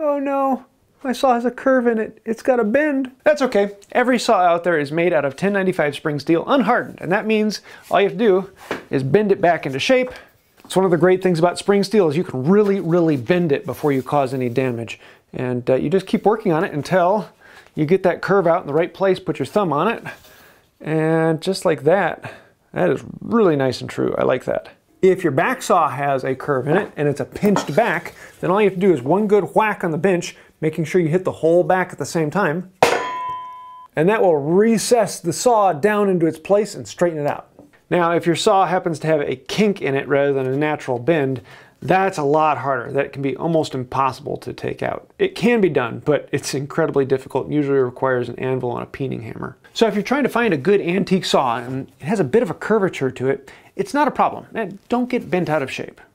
Oh no, my saw has a curve in it. It's got a bend. That's okay. Every saw out there is made out of 1095 spring steel unhardened, and that means all you have to do is bend it back into shape. It's one of the great things about spring steel is you can really, really bend it before you cause any damage. And uh, you just keep working on it until you get that curve out in the right place, put your thumb on it, and just like that, that is really nice and true. I like that. If your back saw has a curve in it and it's a pinched back, then all you have to do is one good whack on the bench, making sure you hit the whole back at the same time. And that will recess the saw down into its place and straighten it out. Now, if your saw happens to have a kink in it rather than a natural bend, that's a lot harder. That can be almost impossible to take out. It can be done, but it's incredibly difficult and usually requires an anvil and a peening hammer. So if you're trying to find a good antique saw and it has a bit of a curvature to it, it's not a problem. And don't get bent out of shape.